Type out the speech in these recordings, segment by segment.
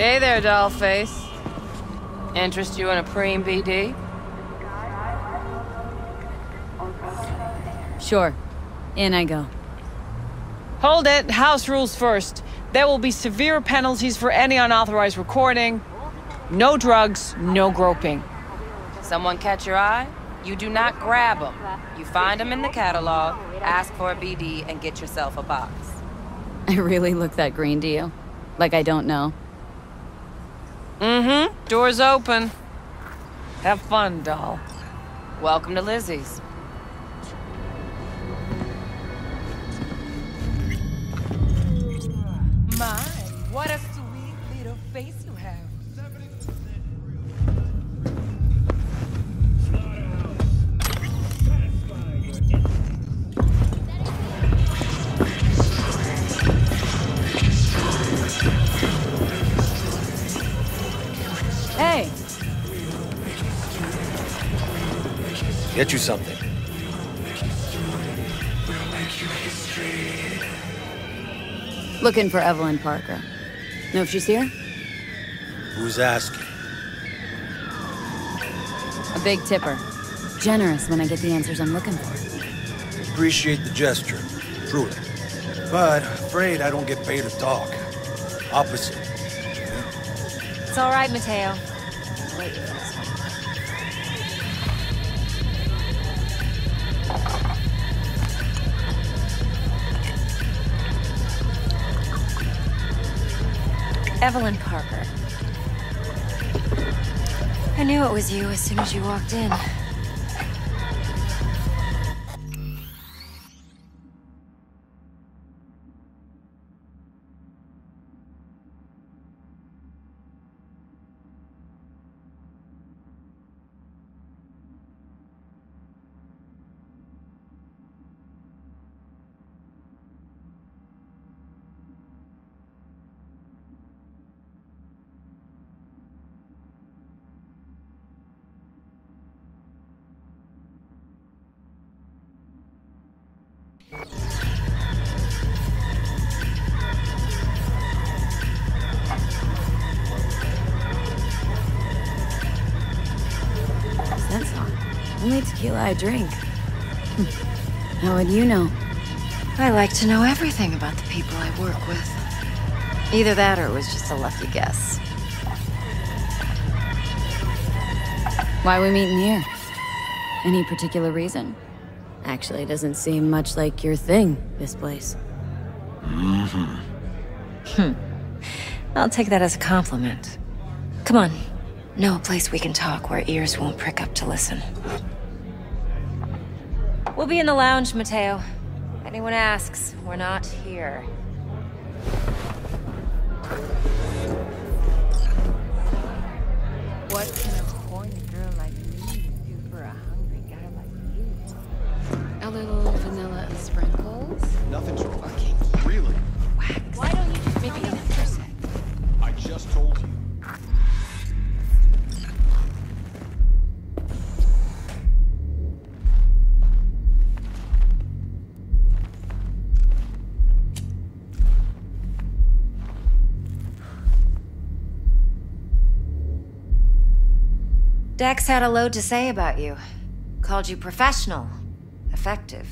Hey there, dollface. Interest you in a preem BD? Sure. In I go. Hold it. House rules first. There will be severe penalties for any unauthorized recording. No drugs, no groping. Someone catch your eye? You do not grab them. You find them in the catalog, ask for a BD, and get yourself a box. I really look that green to you? Like I don't know? Mm-hmm. Door's open. Have fun, doll. Welcome to Lizzie's. My, what a Get you something. Looking for Evelyn Parker. Know if she's here? Who's asking? A big tipper. Generous when I get the answers I'm looking for. Appreciate the gesture, truly. But afraid I don't get paid to talk. Opposite. It's all right, Mateo. Wait Evelyn Parker. I knew it was you as soon as you walked in. Only tequila I drink. How would you know? I like to know everything about the people I work with. Either that or it was just a lucky guess. Why are we meeting here? Any particular reason? Actually, it doesn't seem much like your thing, this place. Hmm. Hmm. I'll take that as a compliment. Come on. Know a place we can talk where ears won't prick up to listen. We'll be in the lounge, Mateo. If anyone asks, we're not here. What can a horny girl like me do for a hungry guy like you? A little vanilla and sprinkles. Nothing's Dex had a load to say about you. Called you professional, effective,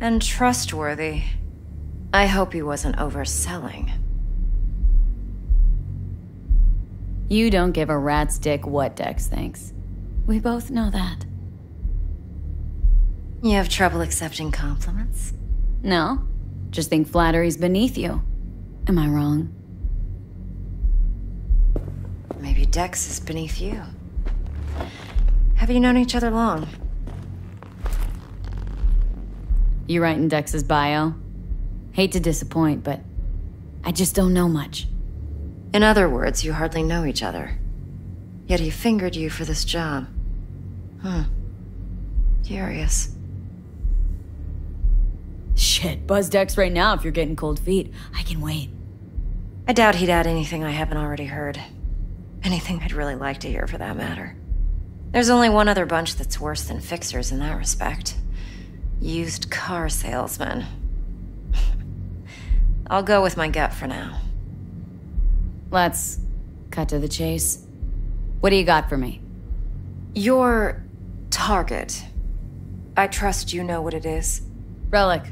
and trustworthy. I hope he wasn't overselling. You don't give a rat's dick what Dex thinks. We both know that. You have trouble accepting compliments? No? Just think flattery's beneath you. Am I wrong? Maybe Dex is beneath you. Have you known each other long? You writing Dex's bio? Hate to disappoint, but I just don't know much. In other words, you hardly know each other. Yet he fingered you for this job. Hmm. Curious. Shit, buzz Dex right now if you're getting cold feet. I can wait. I doubt he'd add anything I haven't already heard. Anything I'd really like to hear, for that matter. There's only one other bunch that's worse than fixers in that respect used car salesmen. I'll go with my gut for now. Let's cut to the chase. What do you got for me? Your target. I trust you know what it is. Relic.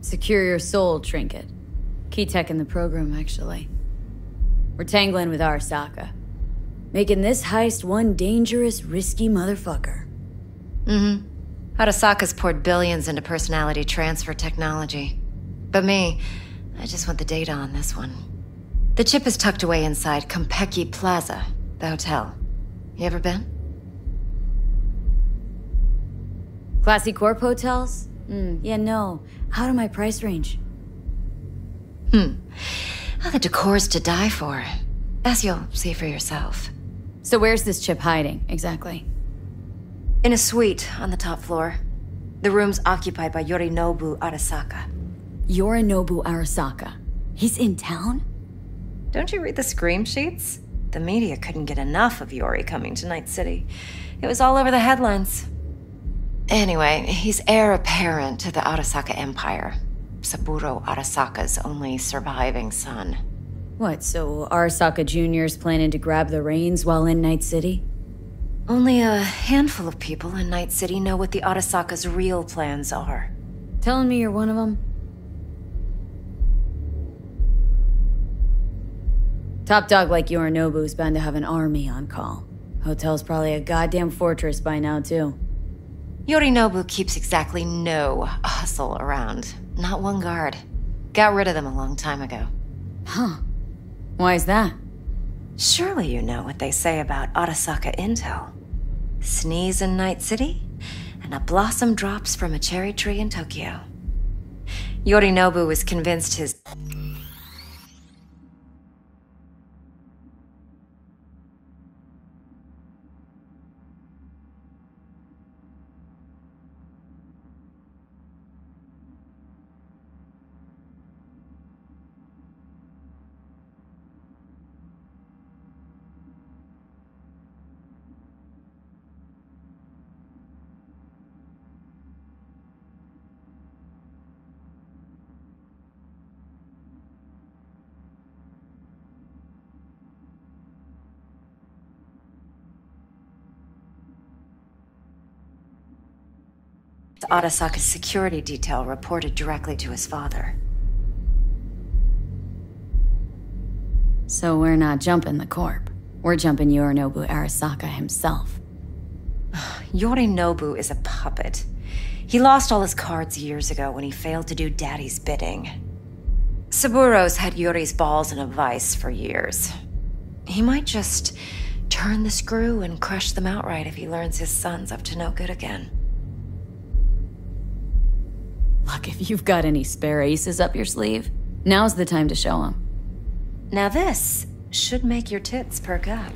Secure your soul trinket. Key tech in the program, actually. We're tangling with Arasaka. Making this heist one dangerous, risky motherfucker. Mm-hmm. Arasaka's poured billions into personality transfer technology. But me, I just want the data on this one. The chip is tucked away inside Konpeki Plaza, the hotel. You ever been? Classy Corp hotels? Mm, yeah, no. Out of my price range. Hmm. Well, the decor's to die for. As you'll see for yourself. So where's this chip hiding, exactly? In a suite on the top floor. The room's occupied by Yorinobu Arasaka. Yorinobu Arasaka. He's in town? Don't you read the scream sheets? The media couldn't get enough of Yori coming to Night City. It was all over the headlines. Anyway, he's heir apparent to the Arasaka Empire. Saburo Arasaka's only surviving son. What, so Arasaka Jr.'s planning to grab the reins while in Night City? Only a handful of people in Night City know what the Arasaka's real plans are. Telling me you're one of them? Top dog like Yorinobu's bound to have an army on call. Hotel's probably a goddamn fortress by now, too. Yorinobu keeps exactly no hustle around. Not one guard. Got rid of them a long time ago. Huh. Why is that? Surely you know what they say about Arasaka intel. Sneeze in Night City, and a blossom drops from a cherry tree in Tokyo. Yorinobu was convinced his Arasaka's security detail reported directly to his father. So we're not jumping the Corp. We're jumping Yorinobu Arasaka himself. Yorinobu is a puppet. He lost all his cards years ago when he failed to do Daddy's bidding. Saburo's had Yori's balls in a vice for years. He might just turn the screw and crush them outright if he learns his son's up to no good again. If you've got any spare aces up your sleeve, now's the time to show them. Now this should make your tits perk up.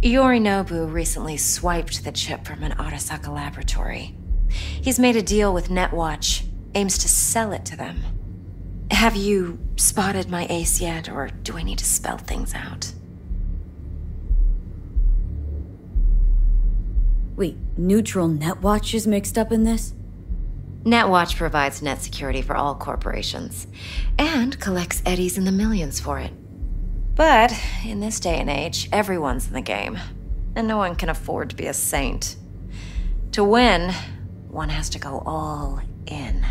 Yorinobu recently swiped the chip from an Arasaka laboratory. He's made a deal with Netwatch, aims to sell it to them. Have you spotted my ace yet, or do I need to spell things out? Wait, neutral Netwatch is mixed up in this? Netwatch provides net security for all corporations and collects eddies in the millions for it. But in this day and age, everyone's in the game, and no one can afford to be a saint. To win, one has to go all in.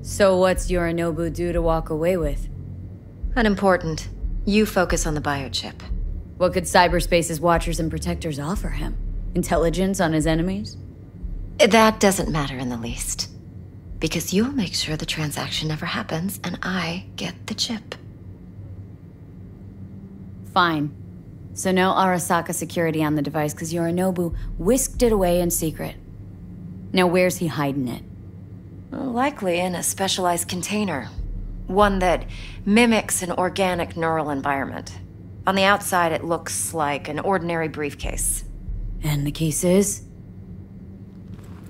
So what's Yorinobu due to walk away with? Unimportant. You focus on the biochip. What could cyberspace's watchers and protectors offer him? Intelligence on his enemies? That doesn't matter in the least. Because you'll make sure the transaction never happens, and I get the chip. Fine. So no Arasaka security on the device because Yorinobu whisked it away in secret. Now where's he hiding it? Likely in a specialized container. One that mimics an organic neural environment. On the outside, it looks like an ordinary briefcase. And the case is?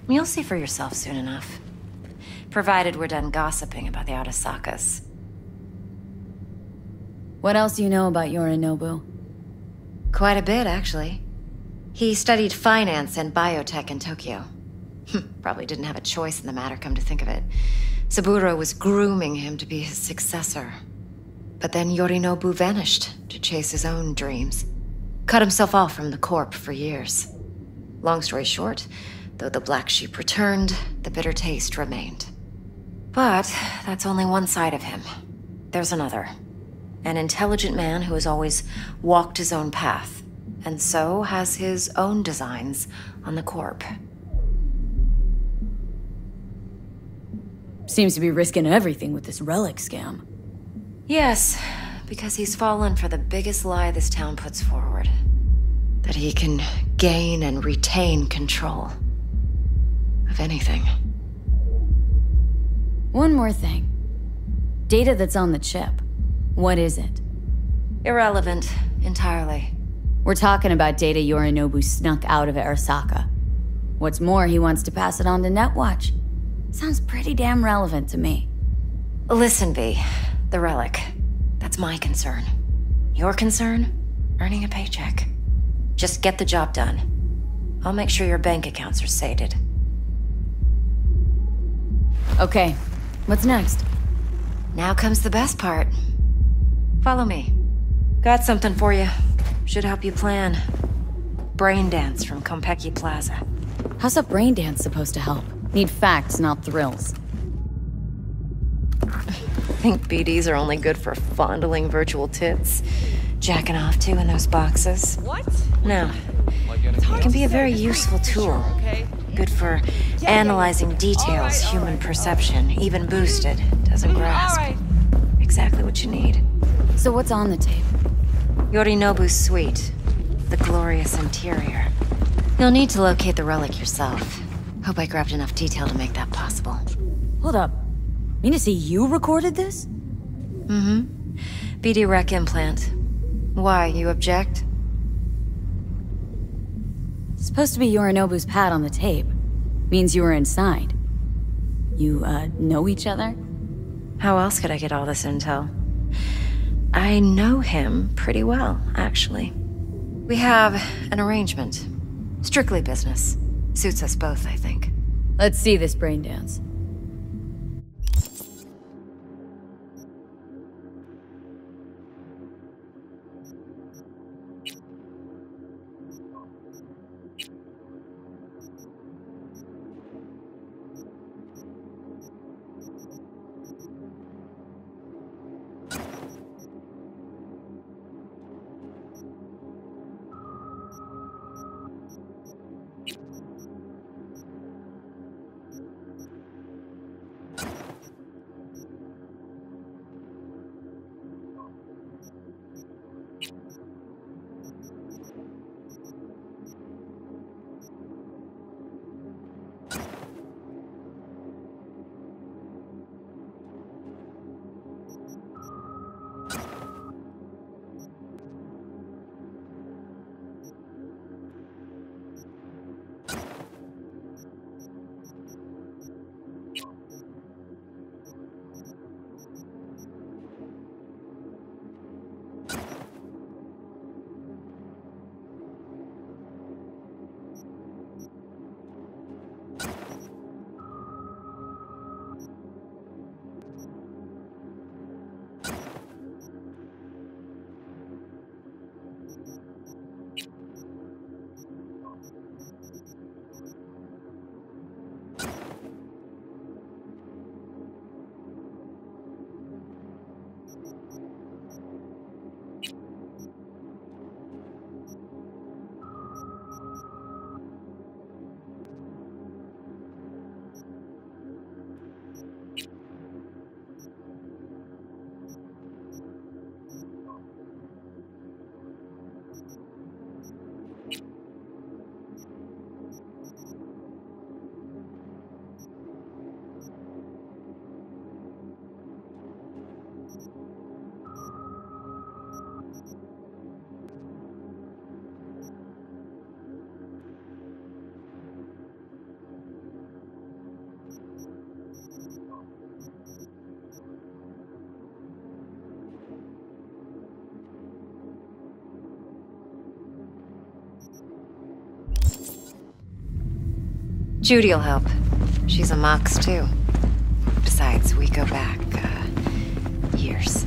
You'll see for yourself soon enough. Provided we're done gossiping about the Arasakas. What else do you know about Yorinobu? Quite a bit, actually. He studied finance and biotech in Tokyo. Hm, probably didn't have a choice in the matter, come to think of it. Saburo was grooming him to be his successor. But then Yorinobu vanished to chase his own dreams. Cut himself off from the Corp for years. Long story short, though the black sheep returned, the bitter taste remained. But that's only one side of him. There's another. An intelligent man who has always walked his own path, and so has his own designs on the Corp. Seems to be risking everything with this relic scam. Yes, because he's fallen for the biggest lie this town puts forward that he can gain and retain control anything. One more thing. Data that's on the chip. What is it? Irrelevant, entirely. We're talking about data Yorinobu snuck out of Arasaka. What's more, he wants to pass it on to Netwatch. Sounds pretty damn relevant to me. Listen, V. The relic. That's my concern. Your concern? Earning a paycheck. Just get the job done. I'll make sure your bank accounts are sated. Okay, what's next? Now comes the best part. Follow me. Got something for you. Should help you plan. Brain dance from Konpeki Plaza. How's a brain dance supposed to help? Need facts, not thrills. Think BDs are only good for fondling virtual tits? Jacking off to in those boxes? What? No. It can be a very useful tool. Okay. Good for analyzing details human perception, even boosted, doesn't grasp. Exactly what you need. So what's on the tape? Yorinobu's suite. The glorious interior. You'll need to locate the relic yourself. Hope I grabbed enough detail to make that possible. Hold up. Mean to say you recorded this? Mm-hmm. BD Rec implant. Why, you object? It's supposed to be Yorinobu's pad on the tape. Means you were inside. You, uh, know each other? How else could I get all this intel? I know him pretty well, actually. We have an arrangement. Strictly business. Suits us both, I think. Let's see this brain dance. Judy'll help. She's a Mox, too. Besides, we go back, uh, years.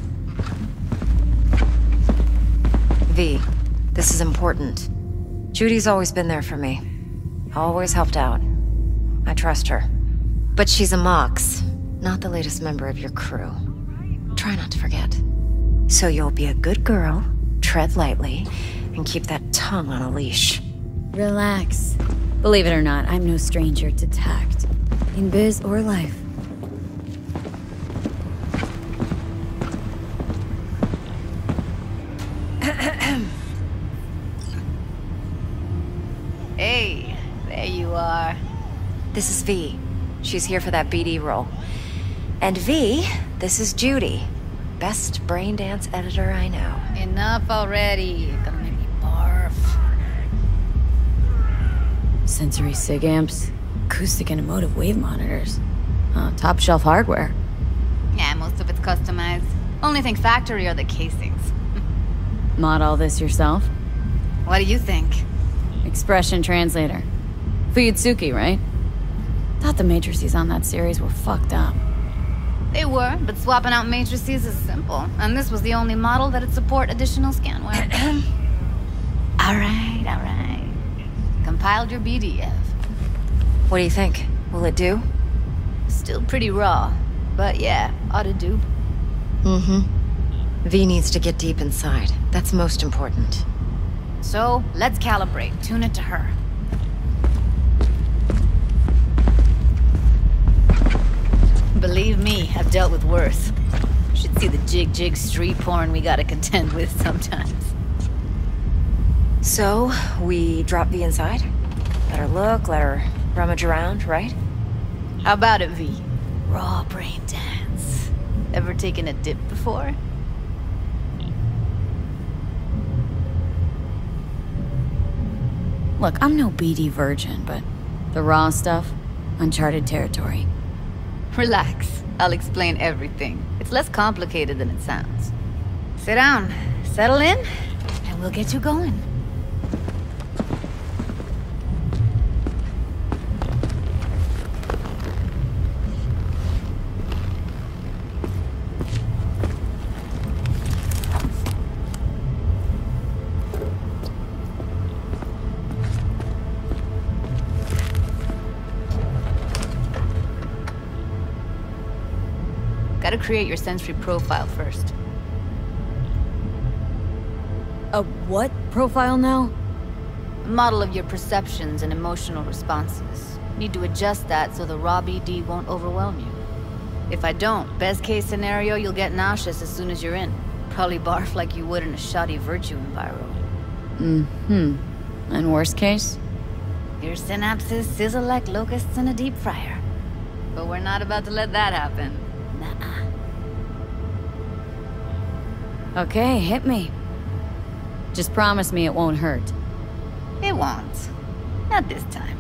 V, this is important. Judy's always been there for me. Always helped out. I trust her. But she's a Mox, not the latest member of your crew. Try not to forget. So you'll be a good girl, tread lightly, and keep that tongue on a leash. Relax. Believe it or not, I'm no stranger to tact. In biz or life. Hey, there you are. This is V. She's here for that BD role. And V, this is Judy. Best brain dance editor I know. Enough already. Sensory SIG amps, acoustic and emotive wave monitors. Uh, top shelf hardware. Yeah, most of it's customized. Only thing factory are the casings. Mod all this yourself? What do you think? Expression translator. Fuyutsuki, right? Thought the matrices on that series were fucked up. They were, but swapping out matrices is simple. And this was the only model that'd support additional scanware. alright, alright. Compiled your BDF. What do you think? Will it do? Still pretty raw. But yeah, ought to do. Mm-hmm. V needs to get deep inside. That's most important. So, let's calibrate. Tune it to her. Believe me, I've dealt with worse. Should see the jig-jig street porn we gotta contend with sometimes. So, we drop V inside? Let her look, let her rummage around, right? How about it, V? Raw brain dance. Ever taken a dip before? Look, I'm no BD virgin, but the raw stuff, uncharted territory. Relax. I'll explain everything. It's less complicated than it sounds. Sit down, settle in, and we'll get you going. Gotta create your sensory profile first. A what profile now? A model of your perceptions and emotional responses. Need to adjust that so the raw BD won't overwhelm you. If I don't, best case scenario, you'll get nauseous as soon as you're in. Probably barf like you would in a shoddy virtue enviro. Hmm. And worst case? Your synapses sizzle like locusts in a deep fryer. But we're not about to let that happen. Okay, hit me. Just promise me it won't hurt. It won't. Not this time.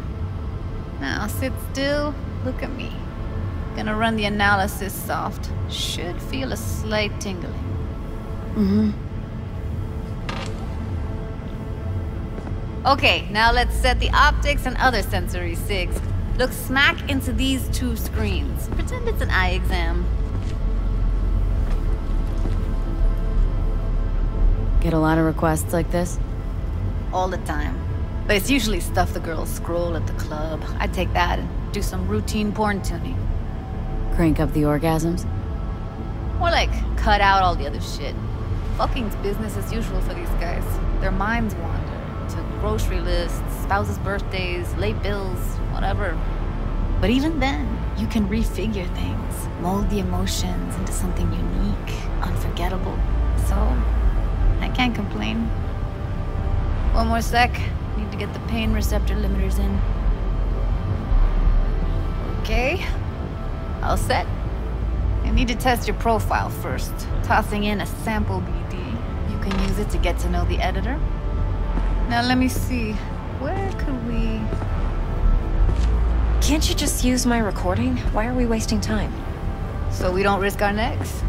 Now sit still, look at me. Gonna run the analysis soft. Should feel a slight tingling. Mm-hmm. Okay, now let's set the optics and other sensory SIGs. Look smack into these two screens. Pretend it's an eye exam. Get a lot of requests like this? All the time. But it's usually stuff the girls scroll at the club. I take that and do some routine porn tuning. Crank up the orgasms? More like cut out all the other shit. Fucking's business as usual for these guys. Their minds wander to grocery lists, spouses' birthdays, late bills, whatever. But even then, you can refigure things, mold the emotions into something unique, unforgettable. So, can't complain. One more sec. Need to get the pain receptor limiters in. Okay. All set. I need to test your profile first. Tossing in a sample BD. You can use it to get to know the editor. Now let me see. Where could we... Can't you just use my recording? Why are we wasting time? So we don't risk our necks?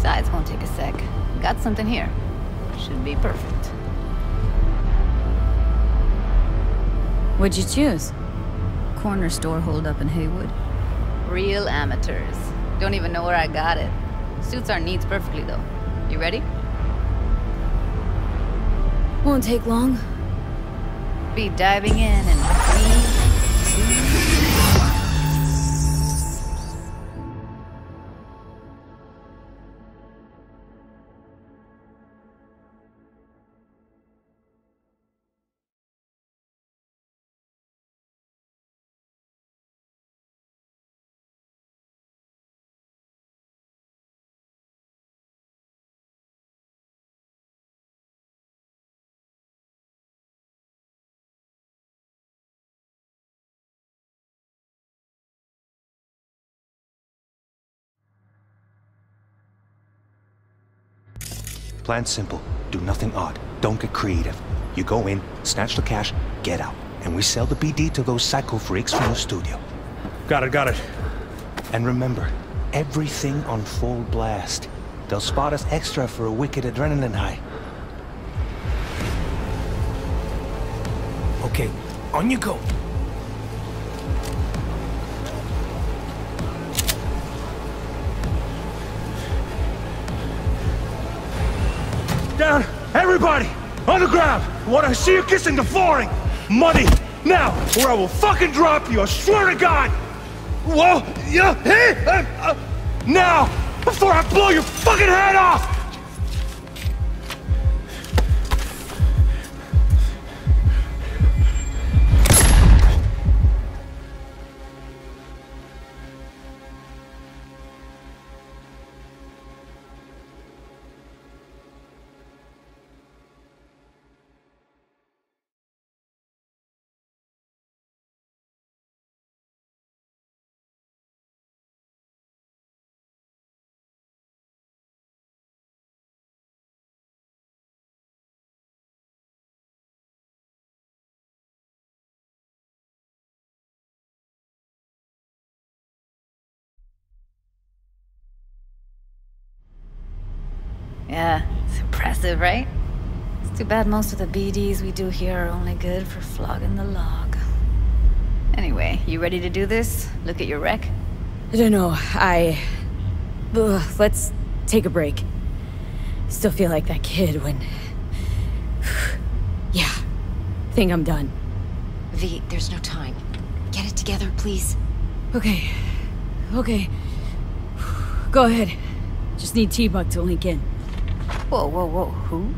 Sides won't take a sec. Got something here. Should be perfect. What'd you choose? Corner store hold up in Heywood. Real amateurs. Don't even know where I got it. Suits our needs perfectly though. You ready? Won't take long. Be diving in and three, Plan simple. Do nothing odd. Don't get creative. You go in, snatch the cash, get out. And we sell the BD to those psycho freaks from the studio. Got it, got it. And remember, everything on full blast. They'll spot us extra for a wicked adrenaline high. Okay, on you go. Down! Everybody! On the ground! What I see you kissing the flooring! Money! Now! Or I will fucking drop you, I swear to God! Whoa! Yeah! Hey! Uh, uh, now! Before I blow your fucking head off! Yeah, it's impressive, right? It's too bad most of the BDs we do here are only good for flogging the log. Anyway, you ready to do this? Look at your wreck? I don't know. I. Ugh, let's take a break. Still feel like that kid when. yeah. Think I'm done. V, there's no time. Get it together, please. Okay. Okay. Go ahead. Just need T-Bug to link in. Whoa, whoa, whoa, who?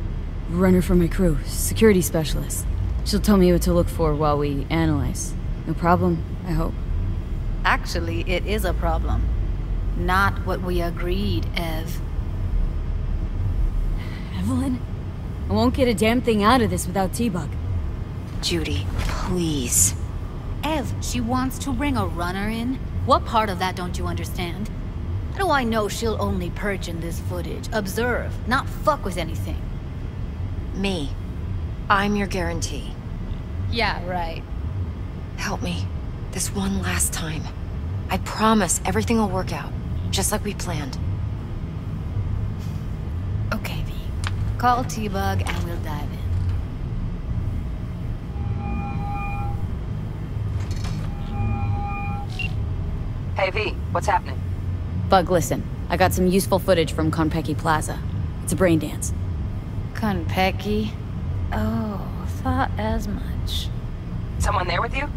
Runner for my crew, security specialist. She'll tell me what to look for while we analyze. No problem, I hope. Actually, it is a problem. Not what we agreed, Ev. Evelyn? I won't get a damn thing out of this without T-Bug. Judy, please. Ev, she wants to bring a runner in? What part of that don't you understand? How do I know she'll only perch in this footage, observe, not fuck with anything? Me. I'm your guarantee. Yeah, right. Help me. This one last time. I promise everything will work out. Just like we planned. Okay, V. Call T-Bug and we'll dive in. Hey, V, what's happening? Bug, listen. I got some useful footage from Konpeki Plaza. It's a brain dance. Konpeki? Oh, thought as much. Someone there with you?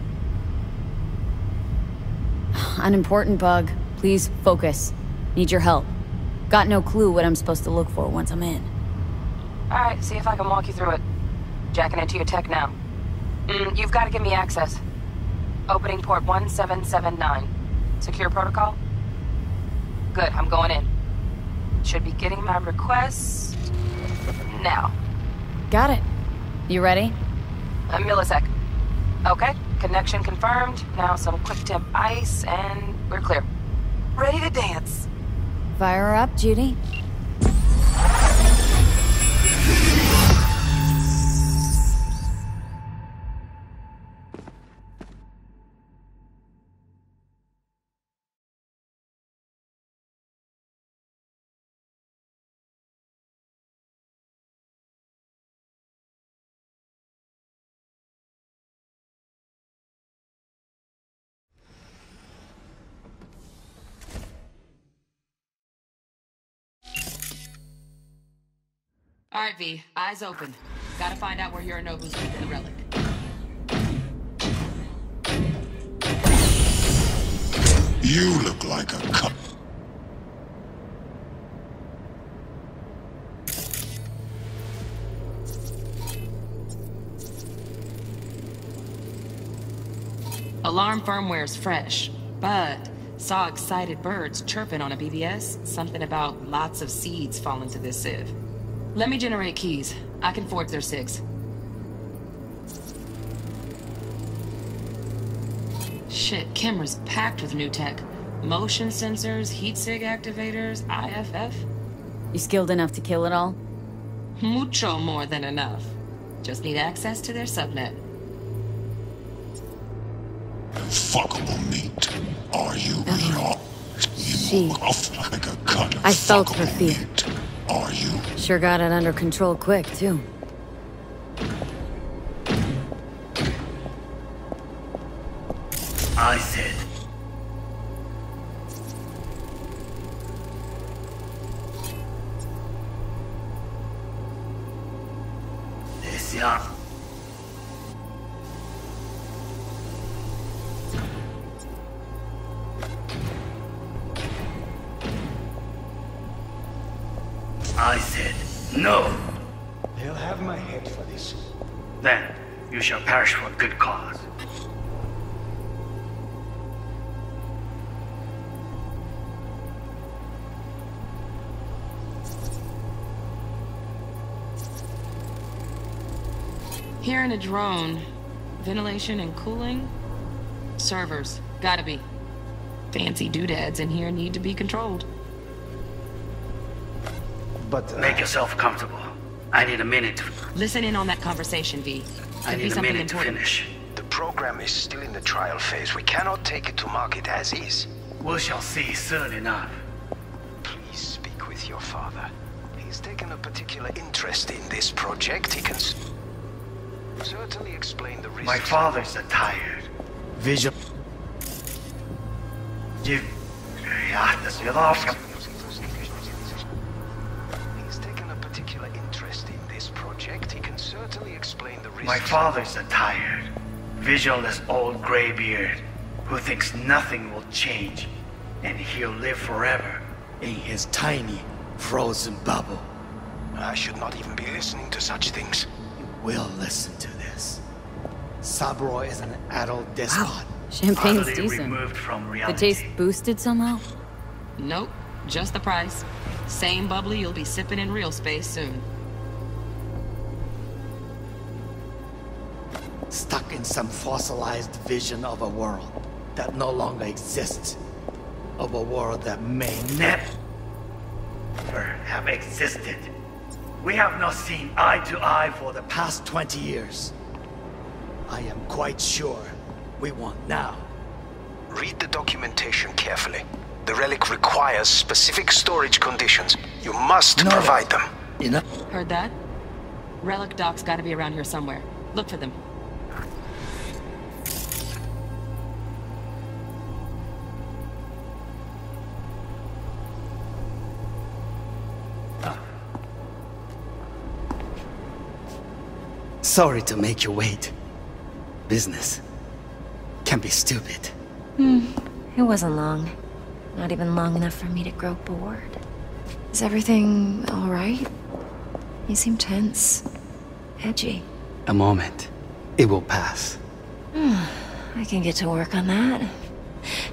Unimportant, Bug. Please, focus. Need your help. Got no clue what I'm supposed to look for once I'm in. Alright, see if I can walk you through it. Jacking into your tech now. Mm, you've got to give me access. Opening port 1779. Secure protocol? Good, I'm going in. Should be getting my request... now. Got it. You ready? A millisec. Okay, connection confirmed. Now some quick tip ice, and we're clear. Ready to dance. Fire her up, Judy. Alright, V, eyes open. Gotta find out where Yorinobu's keeping the relic. You look like a cup. Alarm firmware's fresh, but saw excited birds chirping on a BBS. Something about lots of seeds falling to this sieve. Let me generate keys. I can forge their SIGs. Shit, camera's packed with new tech. Motion sensors, heat sig activators, IFF. You skilled enough to kill it all? Mucho more than enough. Just need access to their subnet. Fuckable meat. Are you not? She. Off like a cut I felt her fuckable fear. meat. Are you? Sure got it under control quick, too. Shall perish for a good cause. Here in a drone, ventilation and cooling? Servers, gotta be. Fancy doodads in here need to be controlled. But uh, Make yourself comfortable. I need a minute. Listen in on that conversation, V. I Could need a something minute to important. finish. The program is still in the trial phase. We cannot take it to market as is. We shall see soon enough. Please speak with your father. He's taken a particular interest in this project. He can certainly explain the reason. My father's a tired, visual. You. Ja, das My father's a tired, visionless old graybeard who thinks nothing will change and he'll live forever in his tiny, frozen bubble. I should not even be listening to such things. You will listen to this. Saburo is an adult despot. Wow. Champagne's utterly decent. removed from The taste boosted somehow? Nope, just the price. Same bubbly you'll be sipping in real space soon. Stuck in some fossilized vision of a world that no longer exists. Of a world that may never have existed. We have not seen eye to eye for the past 20 years. I am quite sure we want now. Read the documentation carefully. The relic requires specific storage conditions. You must No. provide them. Enough. Heard that? Relic docs gotta be around here somewhere. Look for them. Sorry to make you wait. Business can be stupid. Hmm, it wasn't long. Not even long enough for me to grow bored. Is everything alright? You seem tense. Edgy. A moment. It will pass. Hmm, I can get to work on that.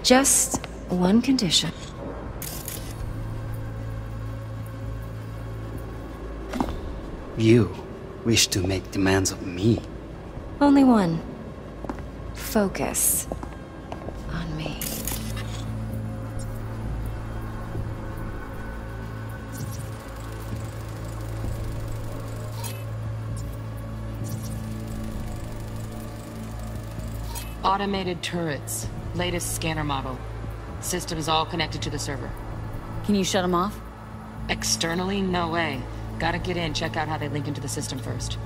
Just one condition. You wish to make demands of me. Only one. Focus. On me. Automated turrets. Latest scanner model. Systems all connected to the server. Can you shut them off? Externally, no way. Gotta get in, check out how they link into the system first.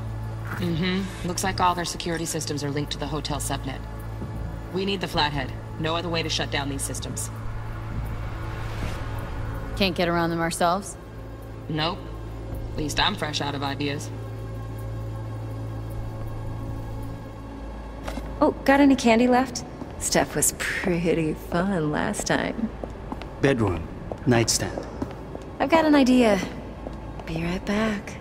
Mm-hmm. Looks like all their security systems are linked to the hotel subnet. We need the Flathead. No other way to shut down these systems. Can't get around them ourselves? Nope. At least I'm fresh out of ideas. Oh, got any candy left? Stuff was pretty fun last time. Bedroom. Nightstand. I've got an idea. Be right back.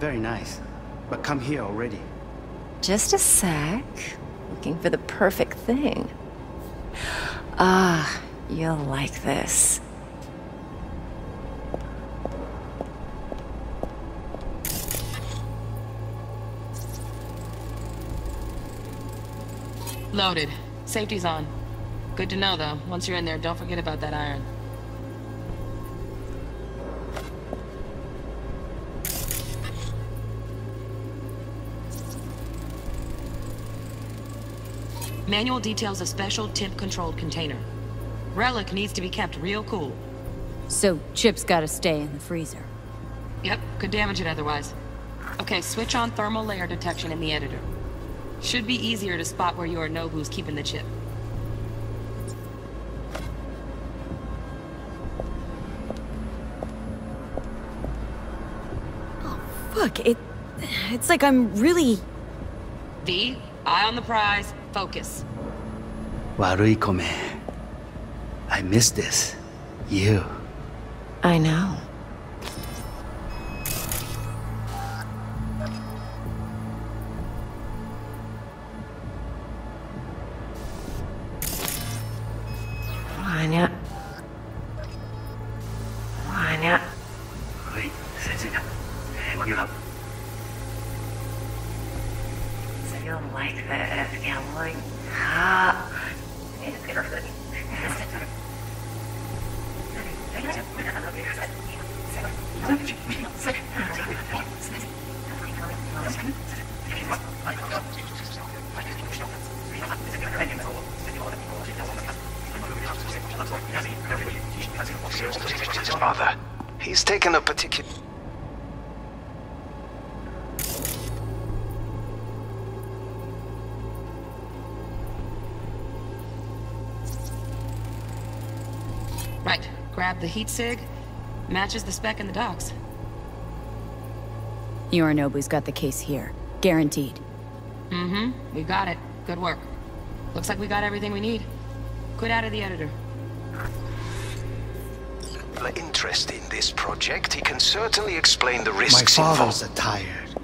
Very nice. But come here already. Just a sec. Looking for the perfect thing. Ah, you'll like this. Loaded. Safety's on. Good to know, though. Once you're in there, don't forget about that iron. Manual details a special temp-controlled container. Relic needs to be kept real cool. So, Chip's gotta stay in the freezer. Yep, could damage it otherwise. Okay, switch on thermal layer detection in the editor. Should be easier to spot where Yorinobu's keeping the chip. Oh, Fuck, it... It's like I'm really... V, eye on the prize, focus. Warui kome. I miss this. You. I know. Taken a particular... Right, grab the heat sig. Matches the spec in the docs. Yorinobu's got the case here. Guaranteed. Mm-hmm, we got it. Good work. Looks like we got everything we need. Quit out of the editor. Interest in this project, he can certainly explain the risks My risks father's involved. a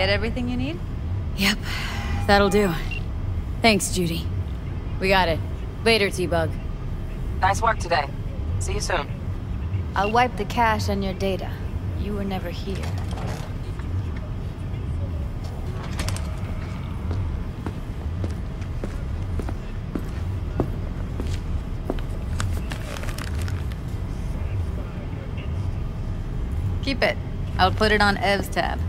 Get everything you need? Yep, that'll do. Thanks, Judy. We got it. Later, T-Bug. Nice work today. See you soon. I'll wipe the cache on your data. You were never here. Keep it. I'll put it on Ev's tab.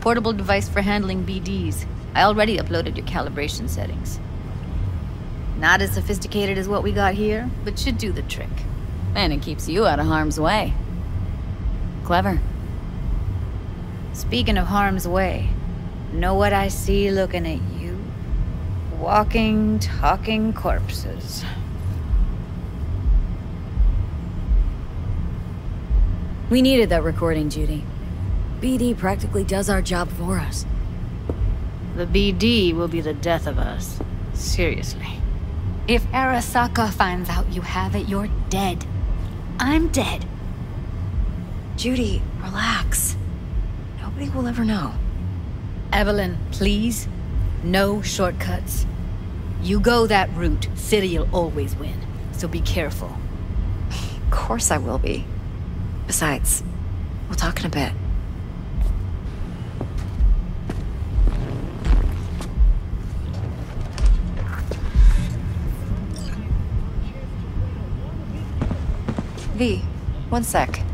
Portable device for handling BDs. I already uploaded your calibration settings. Not as sophisticated as what we got here, but should do the trick. And it keeps you out of harm's way. Clever. Speaking of harm's way, know what I see looking at you? Walking, talking corpses. We needed that recording, Judy. BD practically does our job for us. The BD will be the death of us. Seriously. If Arasaka finds out you have it, you're dead. I'm dead. Judy, relax. Nobody will ever know. Evelyn, please. No shortcuts. You go that route, City'll always win. So be careful. Of course I will be. Besides, We'll talk in a bit. V, one sec.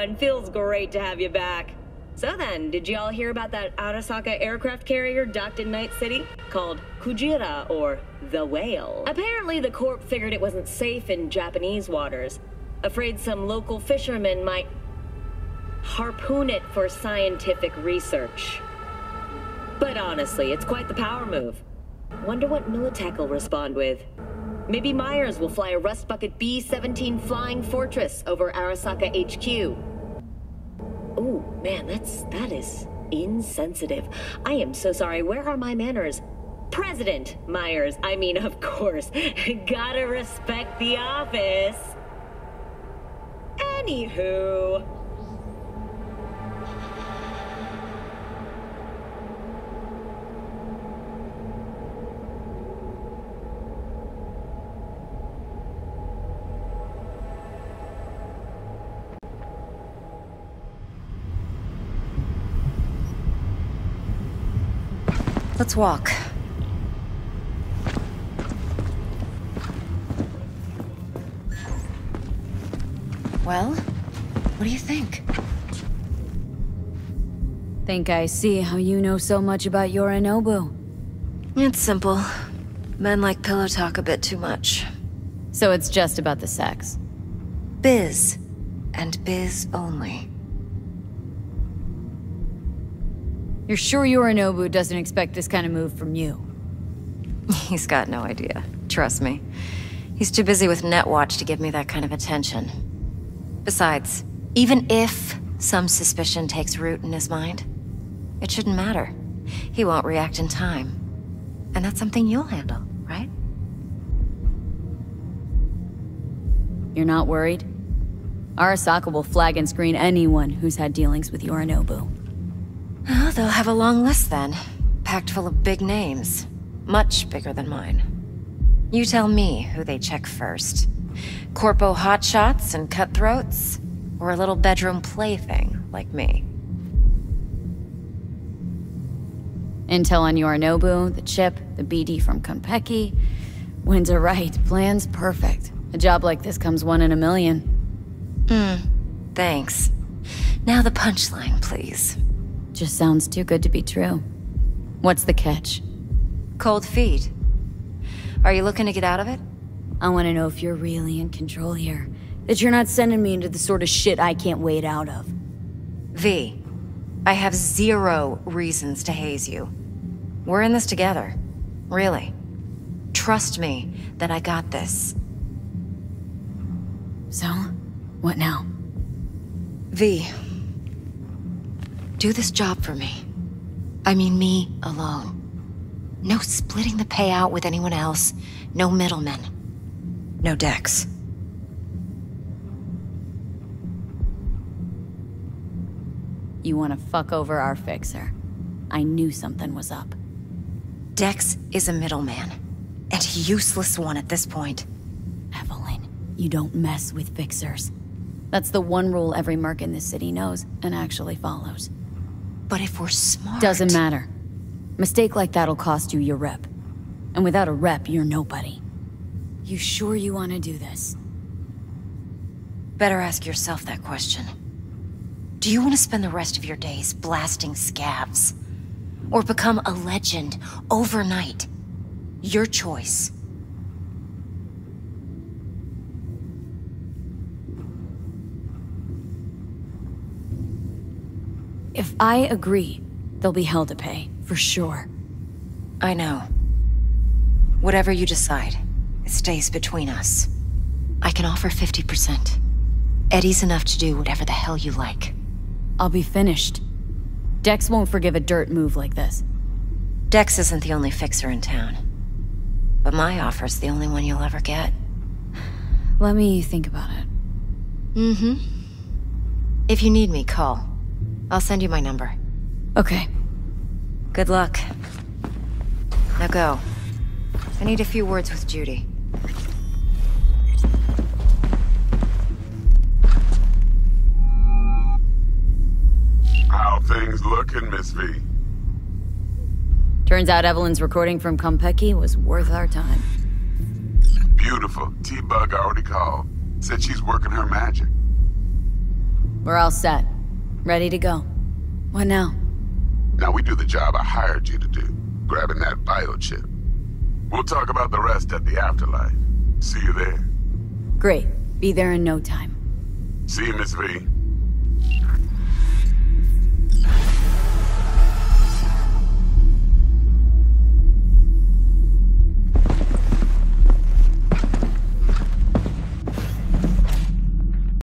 Everyone, feels great to have you back. So then, did you all hear about that Arasaka aircraft carrier docked in Night City? Called Kujira, or the Whale. Apparently the Corp figured it wasn't safe in Japanese waters. Afraid some local fishermen might harpoon it for scientific research. But honestly, it's quite the power move. Wonder what Militech will respond with. Maybe Myers will fly a Rust Bucket B-17 Flying Fortress over Arasaka HQ. Man, that's... that is insensitive. I am so sorry. Where are my manners? President Myers. I mean, of course. Gotta respect the office. Anywho... Let's walk. Well, what do you think? Think I see how you know so much about Yorinobu. It's simple. Men like pillow talk a bit too much. So it's just about the sex. Biz. And biz only. You're sure Yorinobu doesn't expect this kind of move from you? He's got no idea. Trust me. He's too busy with Netwatch to give me that kind of attention. Besides, even if some suspicion takes root in his mind, it shouldn't matter. He won't react in time. And that's something you'll handle, right? You're not worried? Arasaka will flag and screen anyone who's had dealings with Yorinobu. Well, they'll have a long list then. Packed full of big names. Much bigger than mine. You tell me who they check first. Corpo hotshots and cutthroats? Or a little bedroom plaything like me? Intel on Yorinobu, the chip, the BD from Konpeki. Winds are right, plan's perfect. A job like this comes one in a million. Hmm, thanks. Now the punchline, please. Just sounds too good to be true. What's the catch? Cold feet. Are you looking to get out of it? I want to know if you're really in control here. That you're not sending me into the sort of shit I can't wade out of. V, I have zero reasons to haze you. We're in this together. Really. Trust me that I got this. So, what now? V, do this job for me. I mean me alone. No splitting the payout with anyone else. No middlemen. No Dex. You want to fuck over our fixer. I knew something was up. Dex is a middleman. And a useless one at this point. Evelyn, you don't mess with fixers. That's the one rule every merc in this city knows and actually follows. But if we're smart... Doesn't matter. Mistake like that'll cost you your rep. And without a rep, you're nobody. You sure you want to do this? Better ask yourself that question. Do you want to spend the rest of your days blasting scabs? Or become a legend overnight? Your choice. If I agree, there'll be hell to pay, for sure. I know. Whatever you decide, it stays between us. I can offer 50%. Eddie's enough to do whatever the hell you like. I'll be finished. Dex won't forgive a dirt move like this. Dex isn't the only fixer in town. But my offer's the only one you'll ever get. Let me think about it. Mm-hmm. If you need me, call. I'll send you my number. Okay. Good luck. Now go. I need a few words with Judy. How things looking, Miss V? Turns out Evelyn's recording from Konpeki was worth our time. Beautiful. T-Bug already called. Said she's working her magic. We're all set. Ready to go. What now? Now we do the job I hired you to do, grabbing that biochip. We'll talk about the rest at the afterlife. See you there. Great. Be there in no time. See you, Miss V.